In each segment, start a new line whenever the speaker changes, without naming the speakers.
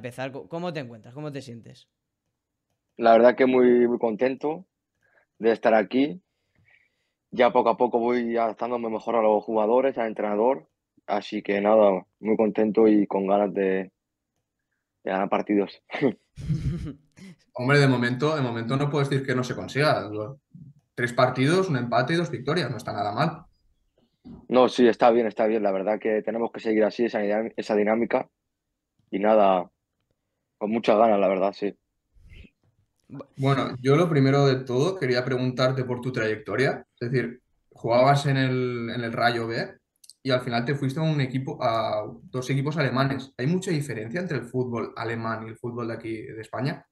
empezar, ¿cómo te encuentras? ¿Cómo te sientes?
La verdad que muy, muy contento de estar aquí. Ya poco a poco voy adaptándome mejor a los jugadores, al entrenador. Así que nada, muy contento y con ganas de, ganar partidos.
Hombre, de momento, de momento no puedes decir que no se consiga. Tres partidos, un empate y dos victorias, no está nada mal.
No, sí, está bien, está bien. La verdad que tenemos que seguir así, esa, esa dinámica. Y nada, con muchas ganas, la verdad, sí.
Bueno, yo lo primero de todo quería preguntarte por tu trayectoria. Es decir, jugabas en el, en el Rayo B y al final te fuiste a un equipo, a dos equipos alemanes. ¿Hay mucha diferencia entre el fútbol alemán y el fútbol de aquí de España?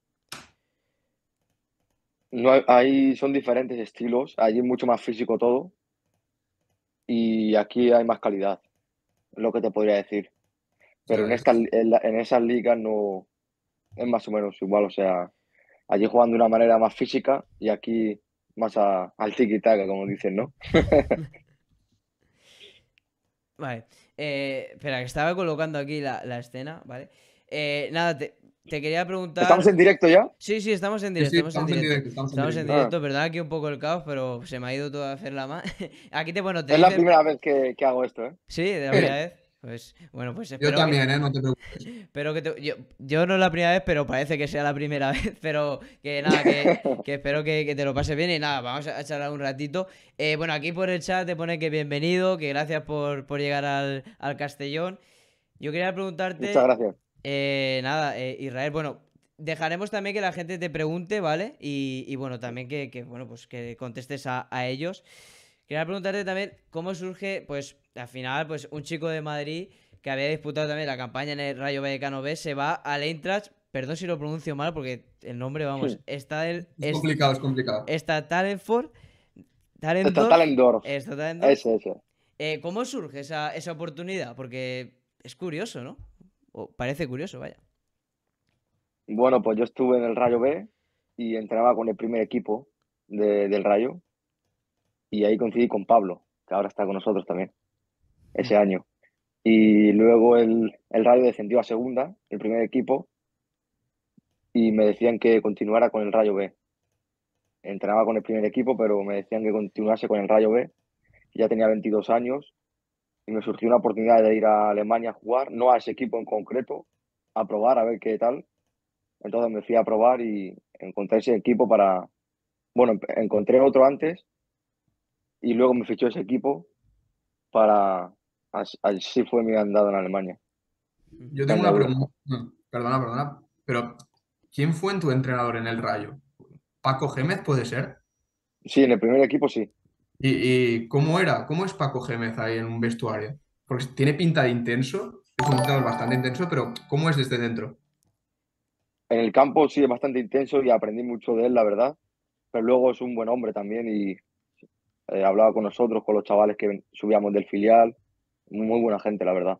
No, hay, son diferentes estilos. Allí es mucho más físico todo y aquí hay más calidad, lo que te podría decir. Pero en, esta, en, esas ligas no es más o menos igual, o sea, allí juegan de una manera más física y aquí más al tiki-taka, como dicen, ¿no?
vale, eh, espera, que estaba colocando aquí la, escena, ¿vale? Eh, nada, te, te quería preguntar.
¿Estamos en directo ya?
Sí, sí, estamos en directo. estamos, en directo. Estamos, en directo, ¿verdad? Aquí un poco el caos, pero se me ha ido todo a hacer la mano. Aquí te bueno. Te
es la primera vez que, hago esto, ¿eh?
Sí, de la primera vez. Pues bueno, pues
espero. Yo también, ¿eh? No te preocupes.
Pero que yo, yo, no es la primera vez, pero parece que sea la primera vez. Pero que nada, que, que espero que, te lo pases bien. Y nada, vamos a charlar un ratito. Eh, bueno, aquí por el chat te pone que bienvenido, que gracias por, por llegar al, al Castellón. Yo quería preguntarte.
Muchas gracias.
Eh, nada, eh, Israel, bueno, dejaremos también que la gente te pregunte, ¿vale? Y, bueno, también que, bueno, pues que contestes a, ellos. Quería preguntarte también cómo surge, pues, al final, pues, un chico de Madrid que había disputado también la campaña en el Rayo Vallecano B, se va al Eintracht, perdón si lo pronuncio mal, porque el nombre, vamos, está el...
Es, complicado, es complicado.
Está Talentford...
Talentdorf.
Está Talentdorf. Eso, eso. Eh, ¿Cómo surge esa, esa oportunidad? Porque es curioso, ¿no? O parece curioso, vaya.
Bueno, pues yo estuve en el Rayo B y entrenaba con el primer equipo del Rayo y ahí coincidí con Pablo, que ahora está con nosotros también, ese año. Y luego el, el Rayo descendió a segunda, el primer equipo, y me decían que continuara con el Rayo B. Entrenaba con el primer equipo, pero me decían que continuase con el Rayo B. Ya tenía 22 años y me surgió una oportunidad de ir a Alemania a jugar, no a ese equipo en concreto, a probar, a ver qué tal. Entonces me fui a probar y encontré ese equipo para, bueno, encontré otro antes y luego me fichó ese equipo para, así fue mi andado en Alemania.
Yo tengo una pregunta, perdona, perdona, pero ¿quién fue en tu entrenador en el Rayo? ¿Paco Gémez puede ser?
Sí, en el primer equipo sí.
¿Y, cómo era? ¿Cómo es Paco Gémez ahí en un vestuario? Porque tiene pinta de intenso, es un entrenador bastante intenso, pero ¿cómo es desde dentro?
En el campo sí es bastante intenso y aprendí mucho de él, la verdad. Pero luego es un buen hombre también y eh, hablaba con nosotros, con los chavales que subíamos del filial. Muy buena gente, la verdad.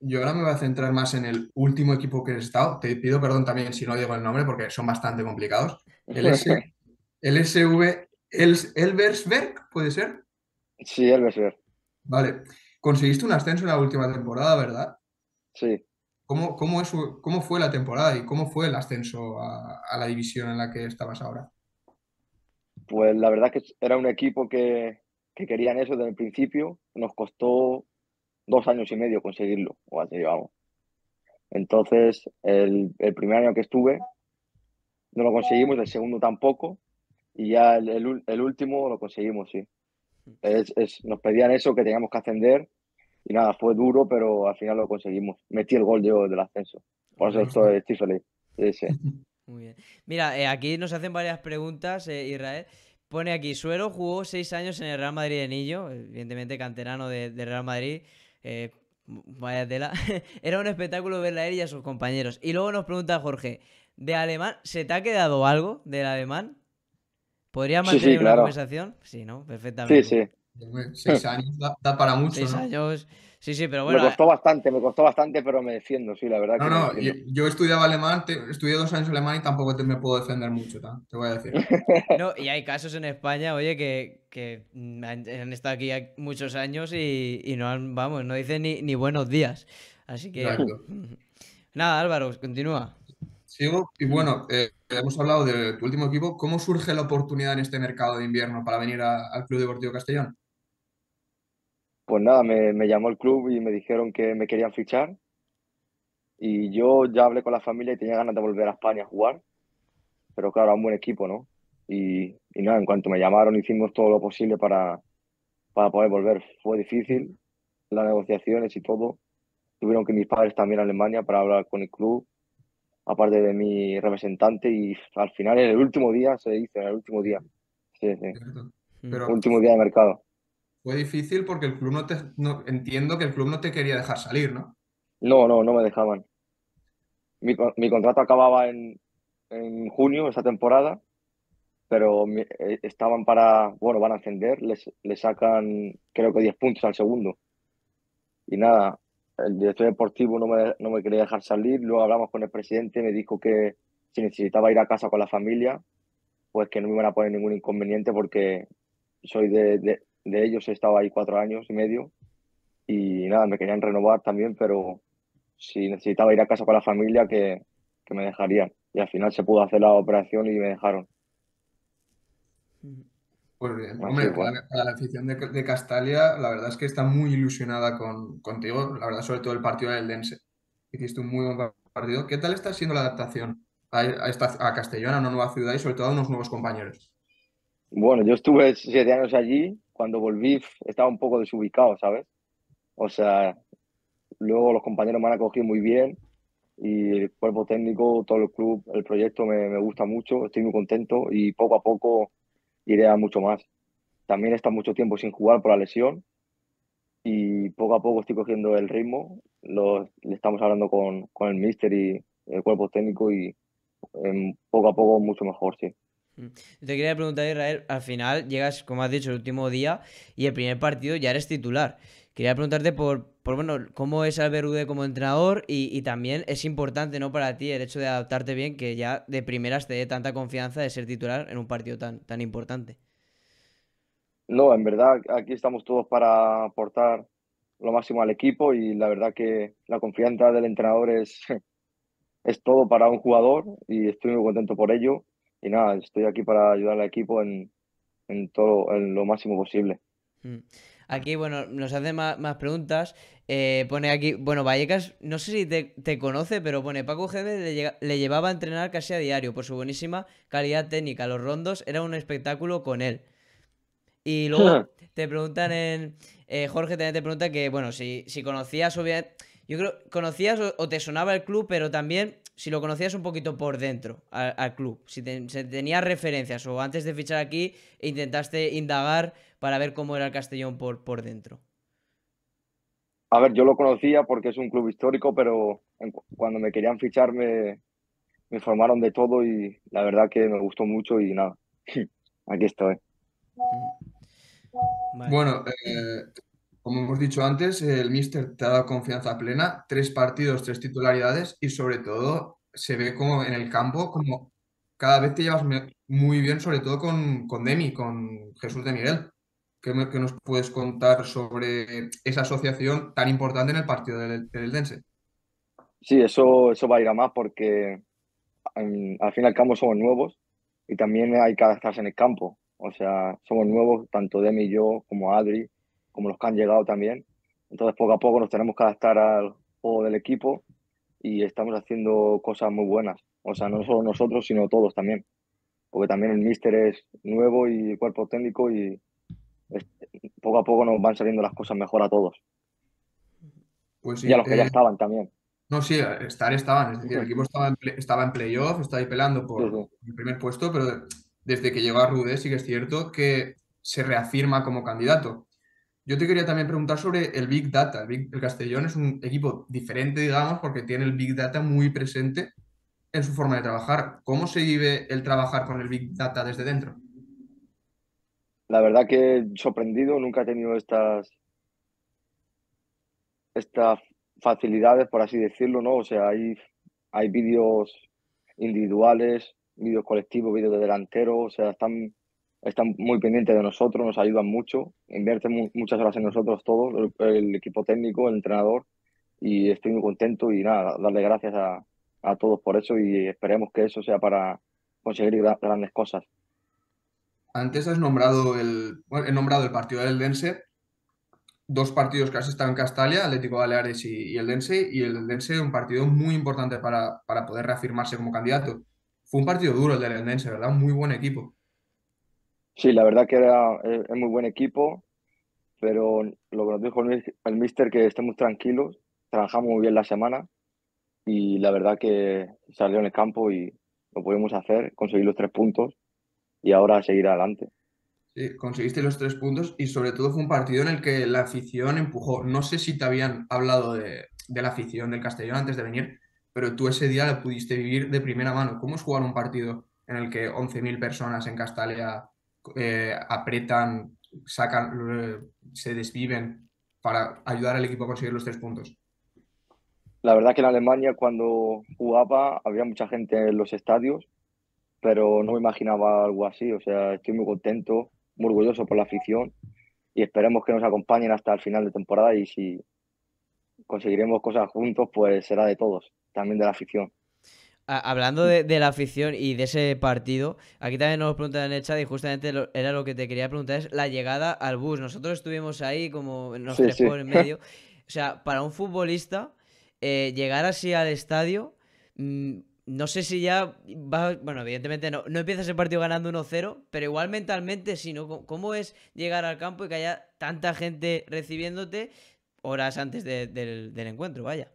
Yo ahora me voy a centrar más en el último equipo que he estado. Te pido perdón también si no digo el nombre porque son bastante complicados. El, S, el SV el, Elversberg, ¿puede ser?
Sí, Elversberg.
Vale. Conseguiste un ascenso en la última temporada, ¿verdad?
Sí.
¿Cómo, cómo, es, cómo fue la temporada y cómo fue el ascenso a, la división en la que estabas ahora?
Pues la verdad que era un equipo que, querían eso desde el principio. Nos costó dos años y medio conseguirlo, o así vamos. Entonces, el, primer año que estuve no lo conseguimos, el segundo tampoco, y ya el, último lo conseguimos, sí. nos pedían eso, que teníamos que ascender y nada, fue duro, pero al final lo conseguimos. Metí el gol yo del ascenso. Por eso estoy, feliz.
Muy bien. Mira, eh, aquí nos hacen varias preguntas, eh, Israel. Pone aquí, Suero jugó seis años en el Real Madrid de Nillo, evidentemente canterano de, Real Madrid. Eh, vaya tela. Era un espectáculo verla a él y a sus compañeros. Y luego nos pregunta Jorge, ¿de alemán se te ha quedado algo del alemán? ¿Podría mantener una conversación? Sí, ¿no? Perfectamente.
Sí, sí.
Seis años da, para mucho.
Seis años. Sí, sí, pero bueno.
Me costó bastante, me costó bastante, pero me defiendo, sí, la verdad.
No, no, yo, estudiaba alemán, estudié dos años alemán y tampoco te, me puedo defender mucho, te voy a decir.
No, y hay casos en España, oye, que, que han estado aquí muchos años y, no han, vamos, no dicen ni, ni buenos días. Así que. Nada, Álvaro, continúa.
Sigo, y bueno, eh, hemos hablado de tu último equipo. ¿Cómo surge la oportunidad en este mercado de invierno para venir al Club Deportivo Castellón?
Pues nada, me, me llamó el club y me dijeron que me querían fichar. Y yo ya hablé con la familia y tenía ganas de volver a España a jugar. Pero claro, un buen equipo, ¿no? Y, y nada, en cuanto me llamaron hicimos todo lo posible para, para poder volver. Fue difícil, las negociaciones y todo. Tuvieron que mis padres también a Alemania para hablar con el club, aparte de mi representante, y al final, en el último día, se dice, en el último día. Sí, sí.
Pero
último día de mercado.
Fue difícil porque el club no te. Entiendo que el club no te quería dejar salir, ¿no?
No, no, no me dejaban. Mi, mi contrato acababa en, en junio, esa temporada, pero eh, estaban para, bueno, van a ascender, les, les sacan creo que 10 puntos al segundo. Y nada, el director deportivo no me, no me quería dejar salir, luego hablamos con el presidente, me dijo que si necesitaba ir a casa con la familia, pues que no me iban a poner ningún inconveniente porque soy de, de ellos, he estado ahí cuatro años y medio y nada, me querían renovar también, pero si necesitaba ir a casa con la familia, que, que me dejarían. Y al final se pudo hacer la operación y me dejaron.
Pues bien, hombre, para, la afición de, Castalia, la verdad es que está muy ilusionada con, contigo, la verdad, sobre todo el partido del Dense. Hiciste un muy buen partido. ¿Qué tal está siendo la adaptación a, a, a Castellón, a una nueva ciudad y sobre todo a unos nuevos compañeros?
Bueno, yo estuve siete años allí. Cuando volví estaba un poco desubicado, ¿sabes? O sea, luego los compañeros me han acogido muy bien y el cuerpo técnico, todo el club, el proyecto me, me gusta mucho, estoy muy contento y poco a poco iré a mucho más. También he mucho tiempo sin jugar por la lesión y poco a poco estoy cogiendo el ritmo. Lo, le estamos hablando con, con el míster y el cuerpo técnico y em, poco a poco mucho mejor, sí.
Mm. Te quería preguntar, Israel, al final llegas, como has dicho, el último día y el primer partido ya eres titular. Quería preguntarte por, por bueno, cómo es Albert Ude como entrenador y, y, también es importante, ¿no? Para ti el hecho de adaptarte bien, que ya de primeras te dé tanta confianza de ser titular en un partido tan, tan importante.
No, en verdad aquí estamos todos para aportar lo máximo al equipo y la verdad que la confianza del entrenador es, es todo para un jugador y estoy muy contento por ello. Y nada, estoy aquí para ayudar al equipo en, en todo, en lo máximo posible.
Mm. Aquí, bueno, nos hacen más, preguntas. Eh, pone aquí, bueno, Vallecas, no sé si te, conoce, pero pone Paco Gémez le, llevaba a entrenar casi a diario por su buenísima calidad técnica. Los rondos era un espectáculo con él. Y luego te preguntan en. Eh, Jorge también te pregunta que, bueno, si, si conocías o bien. Yo creo, conocías o, te sonaba el club, pero también si lo conocías un poquito por dentro al, club. Si, tenías referencias o antes de fichar aquí intentaste indagar para ver cómo era el Castellón por, por dentro?
A ver, yo lo conocía porque es un club histórico, pero cuando me querían fichar me, me informaron de todo y la verdad que me gustó mucho y nada, aquí estoy.
Bueno, eh, como hemos dicho antes, el Mister te ha dado confianza plena, tres partidos, tres titularidades y sobre todo se ve como en el campo como cada vez te llevas muy bien, sobre todo con, con Demi, con Jesús de Miguel. ¿Qué, nos puedes contar sobre esa asociación tan importante en el partido del, del Dense?
Sí, eso, eso va a ir a más porque al fin y al cabo somos nuevos y también hay que adaptarse en el campo. O sea, somos nuevos, tanto Demi y yo, como Adri, como los que han llegado también. Entonces, poco a poco nos tenemos que adaptar al juego del equipo y estamos haciendo cosas muy buenas. O sea, no solo nosotros, sino todos también. Porque también el míster es nuevo y cuerpo técnico y poco a poco nos van saliendo las cosas mejor a todos.
Pues
y a los que ya eh, estaban también.
No, sí, estar estaban. Es decir, el equipo estaba en, estaba en playoff, estaba ahí pelando por el primer puesto, pero desde que llegó a Rude sí que es cierto que se reafirma como candidato. Yo te quería también preguntar sobre el Big Data. El, el Castellón es un equipo diferente, digamos, porque tiene el Big Data muy presente en su forma de trabajar. ¿Cómo se vive el trabajar con el Big Data desde dentro?
La verdad que sorprendido, nunca he tenido estas, estas facilidades, por así decirlo, ¿no? O sea, hay, hay vídeos individuales, vídeos colectivos, vídeos de delantero, o sea, están, están muy pendientes de nosotros, nos ayudan mucho, invierten muchas horas en nosotros todos, el, equipo técnico, el entrenador, y estoy muy contento y nada, darle gracias a, a todos por eso y esperemos que eso sea para conseguir grandes cosas.
Antes has nombrado el, he nombrado el partido del Dense, dos partidos que has estado en Castalia, Atlético Baleares y, el Dense, y el Dense un partido muy importante para, para, poder reafirmarse como candidato. Fue un partido duro el del Dense, ¿verdad? Un muy buen equipo.
Sí, la verdad que era es muy buen equipo, pero lo que nos dijo el, el mister que estemos tranquilos, trabajamos muy bien la semana y la verdad que salió en el campo y lo pudimos hacer, conseguir los tres puntos y ahora seguir adelante.
Sí, conseguiste los tres puntos y sobre todo fue un partido en el que la afición empujó. No sé si te habían hablado de, la afición del Castellón antes de venir, pero tú ese día lo pudiste vivir de primera mano. ¿Cómo es jugar un partido en el que 11.000 personas en Castalia eh, apretan, sacan, eh, se desviven para ayudar al equipo a conseguir los tres puntos?
La verdad que en Alemania cuando jugaba había mucha gente en los estadios, pero no me imaginaba algo así. O sea, estoy muy contento, muy orgulloso por la afición y esperemos que nos acompañen hasta el final de temporada y si conseguiremos cosas juntos, pues será de todos, también de la afición.
Hablando de, la afición y de ese partido, aquí también nos preguntan en el chat y justamente era lo que te quería preguntar, es la llegada al bus. Nosotros estuvimos ahí como nos sí, en medio. O sea, para un futbolista, eh, llegar así al estadio, mm, no sé si ya va, bueno, evidentemente no, no empiezas el partido ganando 1-0, pero igual mentalmente sí, ¿no? ¿Cómo es llegar al campo y que haya tanta gente recibiéndote horas antes del, encuentro, vaya?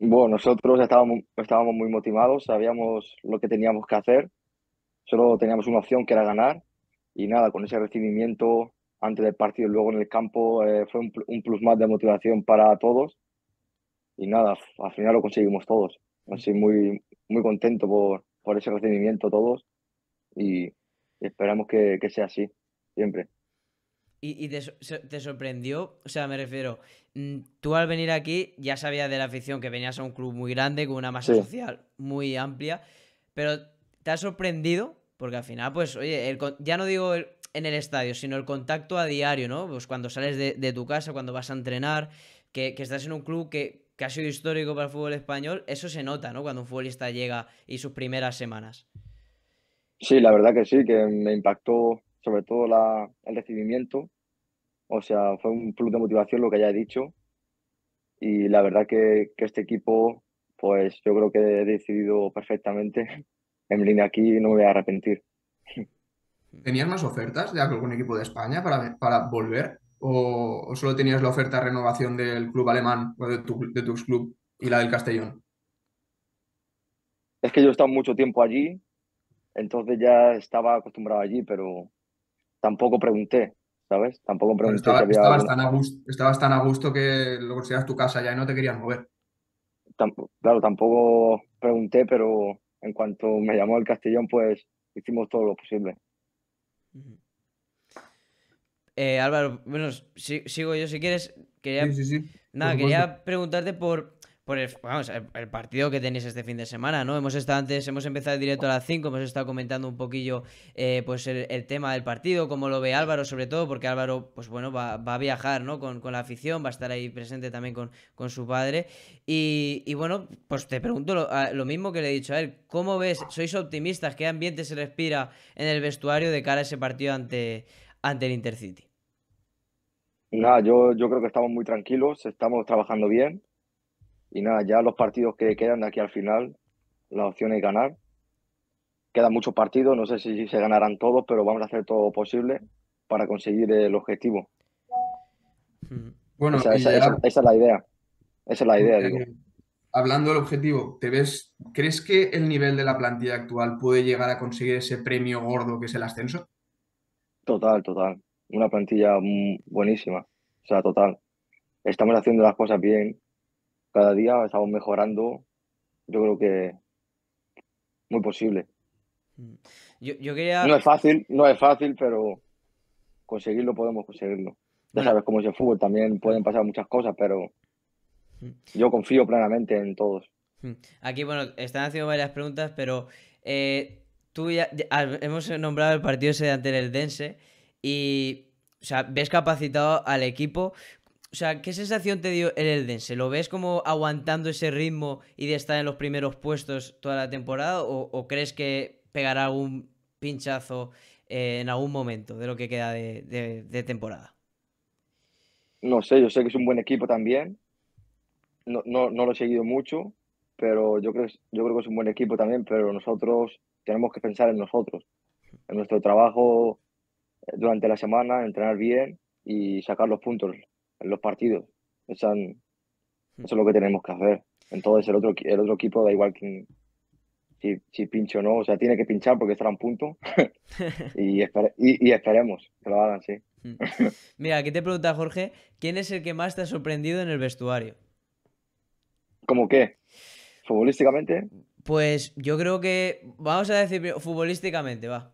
Bueno, nosotros estábamos, estábamos muy motivados, sabíamos lo que teníamos que hacer, solo teníamos una opción que era ganar y nada, con ese recibimiento antes del partido y luego en el campo eh, fue un, un plus más de motivación para todos y nada, al final lo conseguimos todos. Así muy, muy contento por, por ese recibimiento todos y esperamos que, sea así, siempre.
¿Y, te, te, sorprendió? O sea, me refiero, mm, tú al venir aquí ya sabías de la afición que venías a un club muy grande, con una masa social muy amplia, pero ¿te ha sorprendido? Porque al final, pues, oye, ya no digo en el estadio, sino el contacto a diario, ¿no? Pues cuando sales de, tu casa, cuando vas a entrenar, que, que estás en un club que, que ha sido histórico para el fútbol español, eso se nota, ¿no? Cuando un futbolista llega y sus primeras semanas.
Sí, la verdad que sí, que me impactó sobre todo la, el recibimiento. O sea, fue un plus de motivación lo que ya he dicho. Y la verdad que, que este equipo, pues yo creo que he decidido perfectamente en línea aquí y no me voy a arrepentir.
¿Tenías más ofertas de algún equipo de España para, para volver? o, solo tenías la oferta de renovación del club alemán o de tu, de tu club y la del Castellón?
Es que yo he estado mucho tiempo allí, entonces ya estaba acostumbrado allí, pero tampoco pregunté, ¿sabes? Tampoco pregunté.
estabas, tan a gusto, estabas tan a gusto que lo consideras tu casa ya y no te querías mover.
claro, tampoco pregunté, pero en cuanto me llamó el Castellón, pues hicimos todo lo posible.
Eh, Álvaro, bueno, sigo yo si quieres. Quería, Nada, quería preguntarte por, por el, partido que tenéis este fin de semana, ¿no? Hemos estado antes, hemos empezado directo a las 5, hemos estado comentando un poquillo eh, pues el, tema del partido, cómo lo ve Álvaro, sobre todo, porque Álvaro, pues bueno, va, a viajar, ¿no? Con, la afición, va a estar ahí presente también con, con su padre. Y, bueno, pues te pregunto lo, lo, mismo que le he dicho a él. ¿Cómo ves? ¿Sois optimistas? ¿Qué ambiente se respira en el vestuario de cara a ese partido ante, ante el Intercity?
Nada, yo, yo creo que estamos muy tranquilos, estamos trabajando bien y nada, ya los partidos que quedan de aquí al final, la opción es ganar. Quedan muchos partidos, no sé si se ganarán todos, pero vamos a hacer todo lo posible para conseguir el objetivo. Bueno, esa, es la idea. Esa es la idea, digo.
Hablando del objetivo, ¿te ves, ¿crees que el nivel de la plantilla actual puede llegar a conseguir ese premio gordo que es el ascenso?
Total, total una plantilla buenísima. O sea, total. Estamos haciendo las cosas bien. Cada día estamos mejorando. Yo creo que muy posible.
Mm. Yo, quería...
No es fácil, no es fácil, pero conseguirlo podemos conseguirlo. Ya sabes cómo es el fútbol, también pueden pasar muchas cosas, pero mm. yo confío plenamente en todos.
Mm. Aquí, bueno, están haciendo varias preguntas, pero eh, tú ya, hemos nombrado el partido ese ante el Dense y, o sea, ves capacitado al equipo. O sea, ¿qué sensación te dio el Eldense? ¿Lo ves como aguantando ese ritmo y de estar en los primeros puestos toda la temporada? ¿O, crees que pegará algún pinchazo eh, en algún momento de lo que queda de, temporada?
No sé, yo sé que es un buen equipo también. No, no, no, lo he seguido mucho, pero yo creo, yo creo que es un buen equipo también, pero nosotros tenemos que pensar en nosotros, en nuestro trabajo eh, durante la semana, entrenar bien y sacar los puntos en los partidos. Eso, es lo que tenemos que hacer. Entonces el otro, el otro equipo da igual que si, si pincho o no, o sea, tiene que pinchar porque estará un punto y, y, esperemos que lo hagan, sí.
Mm. Mira, aquí te pregunta Jorge, ¿quién es el que más te ha sorprendido en el vestuario?
¿Cómo qué? ¿Futbolísticamente?
Pues yo creo que, vamos a decir futbolísticamente, va.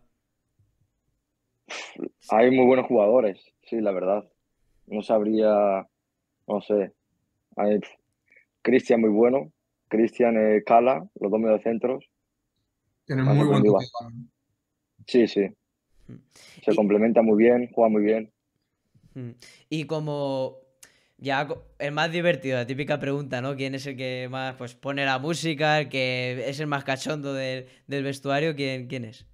Hay muy buenos jugadores, sí, la verdad no sabría, no sé. Cristian muy bueno, Cristian eh, Cala, los dos mediocentros.
Tienen muy buen
Sí, sí. Mm. Se complementa muy bien, juega muy bien.
Mm. Y como ya el más divertido, la típica pregunta, ¿no? ¿Quién es el que más pues pone la música, el que es el más cachondo del, del vestuario? ¿Quién, ¿Quién es?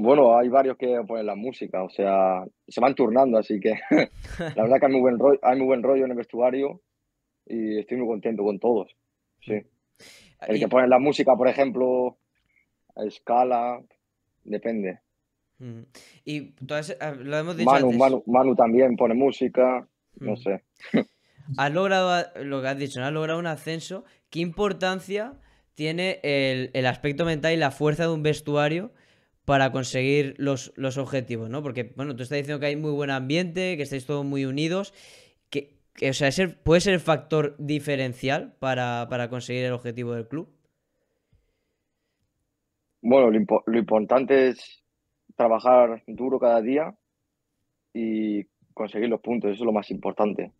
Bueno, hay varios que ponen la música, o sea, se van turnando, así que la verdad que hay muy, buen rollo, hay muy buen rollo en el vestuario y estoy muy contento con todos. Sí. El que pone la música, por ejemplo, a escala, depende.
Mm. Y entonces, ah, lo hemos
dicho Manu, Manu, Manu, también pone música, no mm. sé.
Has logrado, lo que has dicho, has logrado un ascenso. ¿Qué importancia tiene el, el aspecto mental y la fuerza de un vestuario? Para conseguir los, objetivos, ¿no? Porque, bueno, tú estás diciendo que hay muy buen ambiente, que estáis todos muy unidos, que, o sea, puede ser el factor diferencial para, conseguir el objetivo del club.
Bueno, lo, importante es trabajar duro cada día y conseguir los puntos, eso es lo más importante.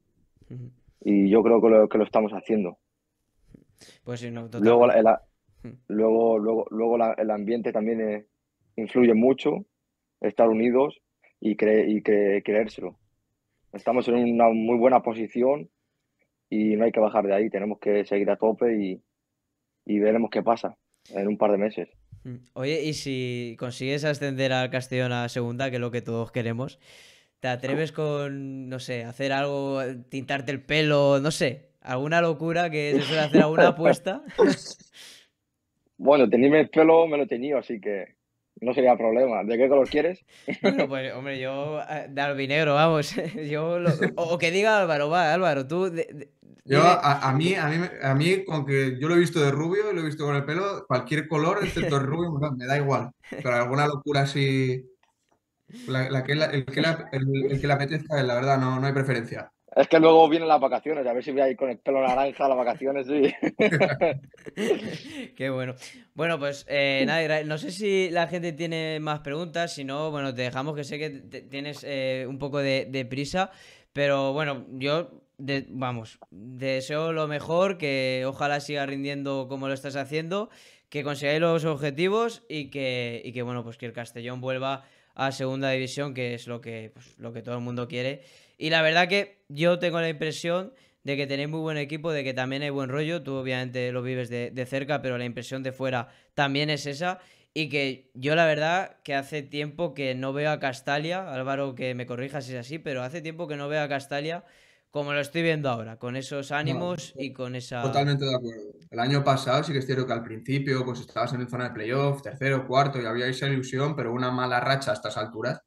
Y yo creo que lo, que lo estamos haciendo.
Pues sí, no,
Luego, luego, luego, luego el ambiente también es influye mucho estar unidos y, y creérselo. Estamos en una muy buena posición y no hay que bajar de ahí, tenemos que seguir a tope y, veremos qué pasa en un par de meses.
Mm. Oye, y si consigues ascender al Castellón a segunda, que es lo que todos queremos, ¿te atreves con, no sé, hacer algo, tintarte el pelo, no sé, alguna locura que se suele hacer alguna apuesta?
bueno, tenerme el pelo me lo he tenido, así que no sería problema. ¿De qué color quieres?
Bueno, pues, hombre, yo eh, de albinegro, vamos. Yo o, que diga Álvaro, va, Álvaro, tú.
yo, a, mí, a, mí, a mí, con que yo lo he visto de rubio y lo he visto con el pelo, cualquier color, excepto el rubio, me da igual. Pero alguna locura así. La, que, el, que el, que le apetezca, la verdad, no, no hay preferencia.
Es que luego vienen las vacaciones, a ver si voy a ir con el pelo naranja a las vacaciones, sí.
Qué bueno. Bueno, pues eh, nada, no sé si la gente tiene más preguntas, si no, bueno, te dejamos que sé que tienes eh, un poco de, prisa, pero bueno, yo, vamos, deseo lo mejor, que ojalá siga rindiendo como lo estás haciendo, que consigáis los objetivos y que, y que bueno, pues que el Castellón vuelva a segunda división, que es lo que, pues, lo que todo el mundo quiere. Y la verdad que yo tengo la impresión de que tenéis muy buen equipo, de que también hay buen rollo. Tú obviamente lo vives de, cerca, pero la impresión de fuera también es esa. Y que yo la verdad que hace tiempo que no veo a Castalia, Álvaro que me corrija si es así, pero hace tiempo que no veo a Castalia como lo estoy viendo ahora, con esos ánimos y con esa...
Totalmente de acuerdo. El año pasado sí que es cierto que al principio pues estabas en zona de playoff, tercero, cuarto y había esa ilusión, pero una mala racha a estas alturas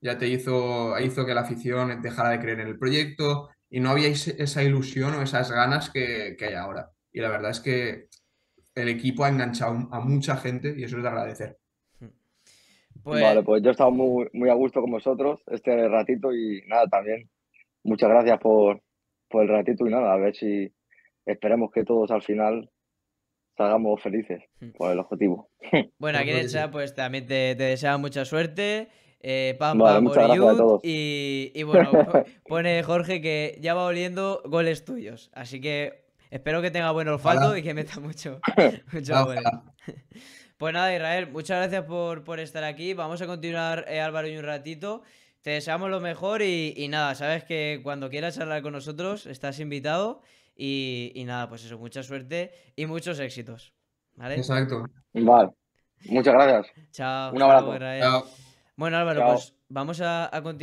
ya te hizo, hizo que la afición dejara de creer en el proyecto y no había esa ilusión o esas ganas que, hay ahora. Y la verdad es que el equipo ha enganchado a mucha gente y eso es de agradecer.
Pues... Vale, pues yo he estado muy, muy a gusto con vosotros este ratito y nada, también muchas gracias por, por el ratito y nada, a ver si esperemos que todos al final salgamos felices hmm. por el objetivo.
Bueno, aquí en el chat pues también te, te deseo mucha suerte eh, pam, pam, y, y, bueno, pone Jorge que ya va oliendo goles tuyos. Así que espero que tenga buen olfato y que meta mucho, mucho goles. Pues nada, Israel, muchas gracias por, por estar aquí. Vamos a continuar, eh, Álvaro, y un ratito. te deseamos lo mejor y, y nada, sabes que cuando quieras charlar con nosotros estás invitado y, y nada, pues eso, mucha suerte y muchos éxitos. ¿Vale?
Exacto.
Vale. Muchas gracias.
Chao.
Un abrazo.
Israel.
Chao.
Bueno, Álvaro,
Chao.
pues vamos a, a continuar.